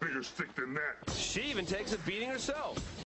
bigger stick than that. She even takes a beating herself.